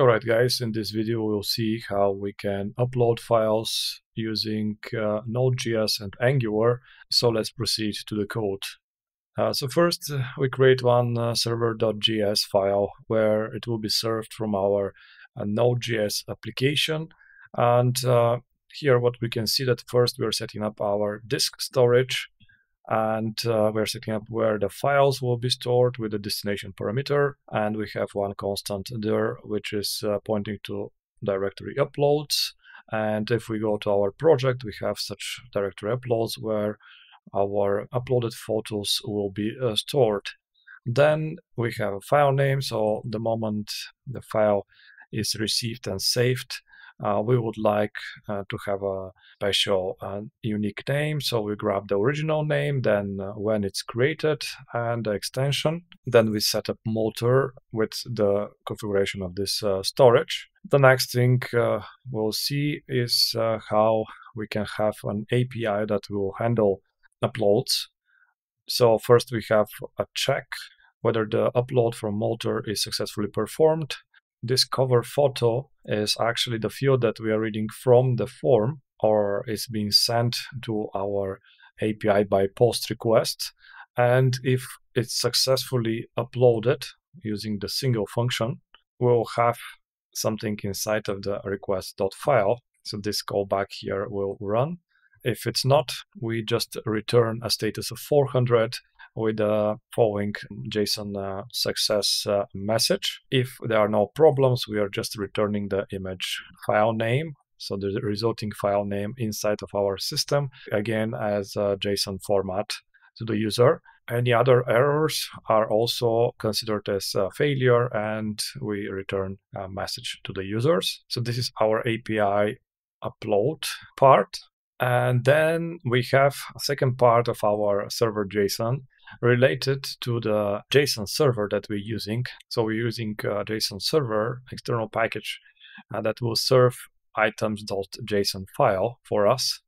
Alright guys, in this video we'll see how we can upload files using uh, Node.js and Angular. So let's proceed to the code. Uh, so first uh, we create one uh, server.js file where it will be served from our uh, Node.js application. And uh, here what we can see that first we're setting up our disk storage and uh, we're setting up where the files will be stored with the destination parameter. And we have one constant there which is uh, pointing to directory uploads. And if we go to our project we have such directory uploads where our uploaded photos will be uh, stored. Then we have a file name. So the moment the file is received and saved we would like uh, to have a special uh, unique name. So we grab the original name, then uh, when it's created and the extension. Then we set up multer with the configuration of this uh, storage. The next thing uh, we'll see is how we can have an API that will handle uploads. So first we have a check whether the upload from multer is successfully performed this cover photo is actually the field that we are reading from the form or it's being sent to our API by post request. And if it's successfully uploaded using the single function, we'll have something inside of the request.file. So this callback here will run. If it's not, we just return a status of 400 with the following JSON uh, success uh, message. If there are no problems, we are just returning the image file name. So the resulting file name inside of our system, again as a JSON format to the user. Any other errors are also considered as a failure and we return a message to the users. So this is our API upload part. And then we have a second part of our server JSON related to the JSON server that we're using. So we're using a JSON server external package uh, that will serve items.json file for us.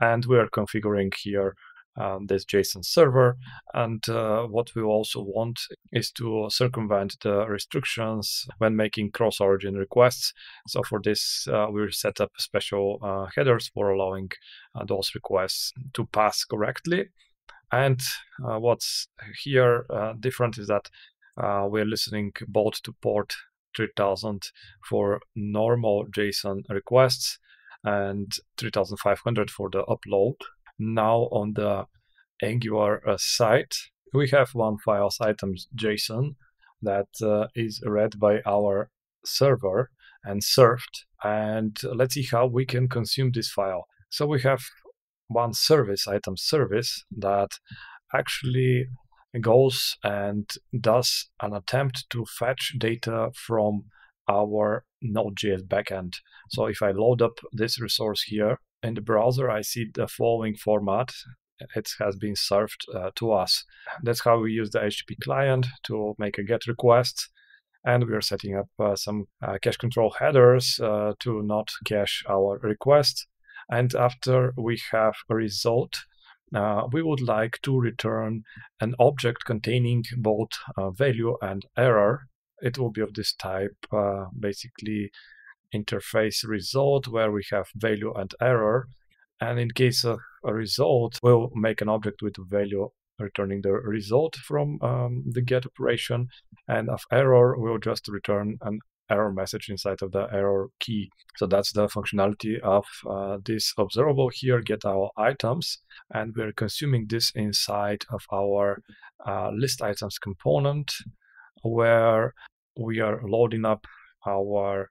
And we are configuring here um, this JSON server. And uh, what we also want is to circumvent the restrictions when making cross origin requests. So for this, uh, we set up special uh, headers for allowing uh, those requests to pass correctly. And uh, what's here uh, different is that uh, we're listening both to port 3000 for normal JSON requests and 3500 for the upload. Now on the Angular uh, site, we have one files items JSON that uh, is read by our server and served. And let's see how we can consume this file. So we have one service, item service, that actually goes and does an attempt to fetch data from our Node.js backend. So if I load up this resource here in the browser, I see the following format. It has been served uh, to us. That's how we use the HTTP client to make a GET request. And we are setting up uh, some uh, cache control headers uh, to not cache our request. And after we have a result, uh, we would like to return an object containing both uh, value and error. It will be of this type, uh, basically interface result, where we have value and error. And in case of a result, we'll make an object with value returning the result from um, the get operation. And of error, we'll just return an error message inside of the error key. So that's the functionality of uh, this observable here, get our items. And we're consuming this inside of our uh, list items component where we are loading up our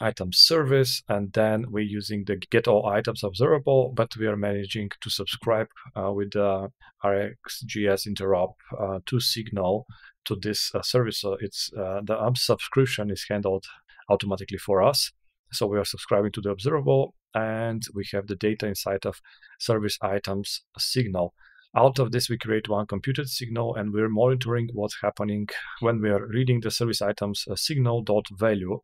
item service and then we're using the get all items observable but we are managing to subscribe uh, with the rxjs interop uh, to signal to this uh, service. So it's uh, the subscription is handled automatically for us. So we are subscribing to the observable and we have the data inside of service items signal. Out of this, we create one computed signal and we're monitoring what's happening when we are reading the service items uh, signal dot value.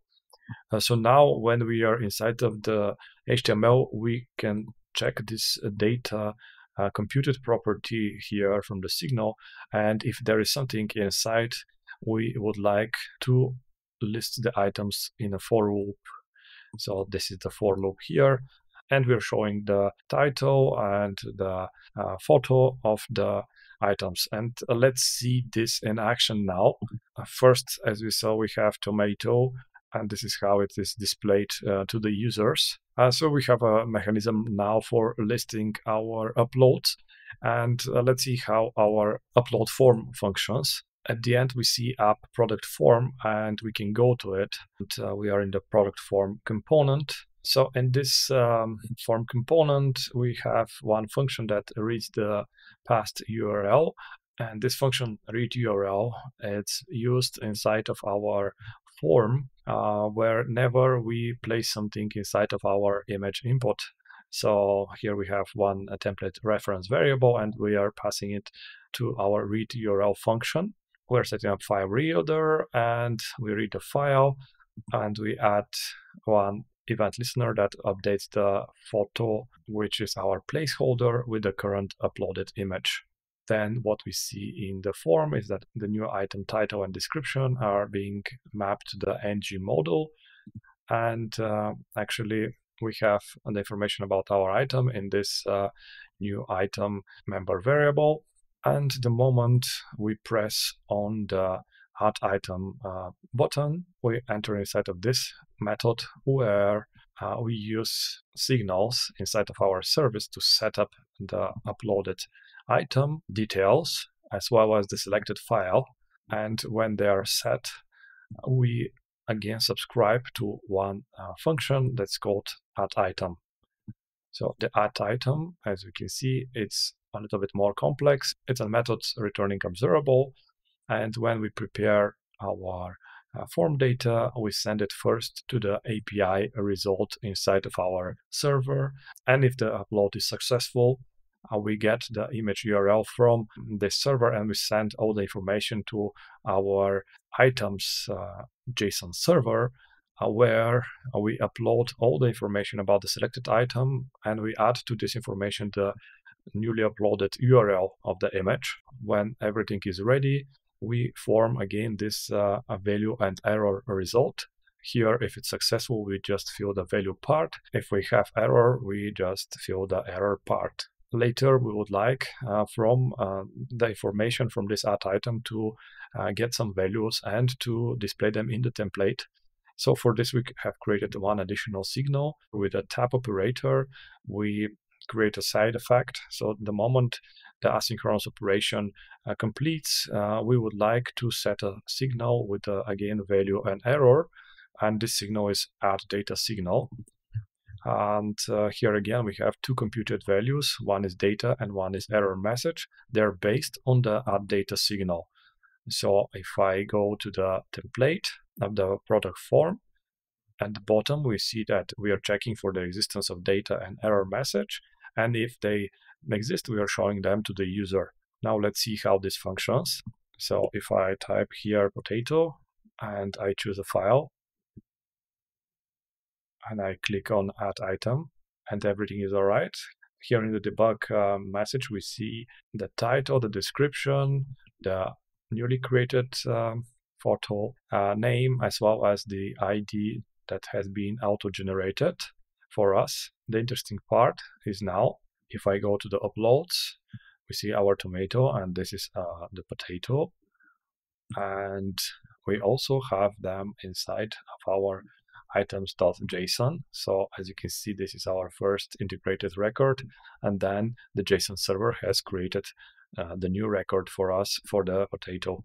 Uh, so now when we are inside of the HTML, we can check this data uh, computed property here from the signal. And if there is something inside, we would like to list the items in a for loop. So this is the for loop here. And we're showing the title and the uh, photo of the items. And uh, let's see this in action now. First, as we saw, we have tomato, and this is how it is displayed uh, to the users. Uh, so we have a mechanism now for listing our uploads. And uh, let's see how our upload form functions. At the end, we see app product form, and we can go to it. And, uh, we are in the product form component. So in this um, form component, we have one function that reads the past URL. And this function read URL, it's used inside of our form uh, whenever we place something inside of our image input. So here we have one template reference variable and we are passing it to our read URL function. We're setting up file reader and we read the file and we add one event listener that updates the photo, which is our placeholder with the current uploaded image. Then what we see in the form is that the new item title and description are being mapped to the ng model. And uh, actually, we have the information about our item in this uh, new item member variable. And the moment we press on the add item uh, button, we enter inside of this method where uh, we use signals inside of our service to set up the uploaded item details as well as the selected file. And when they are set, we again subscribe to one uh, function that's called add item. So the add item, as you can see, it's a little bit more complex. It's a method returning observable. And when we prepare our uh, form data, we send it first to the API result inside of our server. And if the upload is successful, we get the image URL from the server and we send all the information to our items uh, JSON server uh, where we upload all the information about the selected item and we add to this information the newly uploaded URL of the image. When everything is ready, we form again this uh, value and error result. Here, if it's successful, we just fill the value part. If we have error, we just fill the error part. Later, we would like uh, from uh, the information from this add item to uh, get some values and to display them in the template. So for this, we have created one additional signal with a tap operator. We create a side effect. So the moment the asynchronous operation uh, completes, uh, we would like to set a signal with, uh, again, value and error. And this signal is add data signal. And uh, here again, we have two computed values. One is data and one is error message. They're based on the add data signal. So if I go to the template of the product form, at the bottom, we see that we are checking for the existence of data and error message. And if they exist, we are showing them to the user. Now let's see how this functions. So if I type here potato and I choose a file, and I click on add item and everything is all right. Here in the debug uh, message, we see the title, the description, the newly created um, photo uh, name, as well as the ID that has been auto-generated for us. The interesting part is now, if I go to the uploads, we see our tomato and this is uh, the potato. And we also have them inside of our items.json. So as you can see, this is our first integrated record. And then the JSON server has created uh, the new record for us for the potato.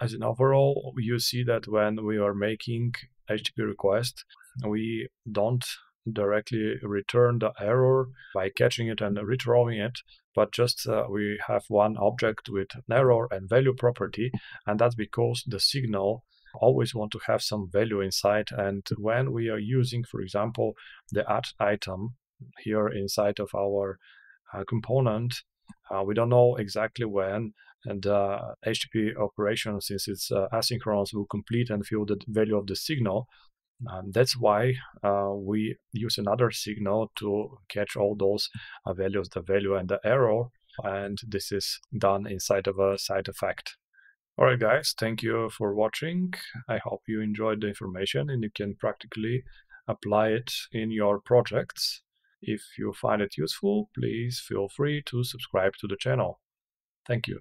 As an overall, you see that when we are making HTTP request, we don't directly return the error by catching it and rethrowing it, but just uh, we have one object with an error and value property, and that's because the signal always want to have some value inside. And when we are using, for example, the add item here inside of our uh, component, uh, we don't know exactly when and the HTTP operation, since it's uh, asynchronous, will complete and fill the value of the signal. Um, that's why uh, we use another signal to catch all those uh, values, the value and the error. And this is done inside of a side effect. Alright guys, thank you for watching. I hope you enjoyed the information and you can practically apply it in your projects. If you find it useful, please feel free to subscribe to the channel. Thank you.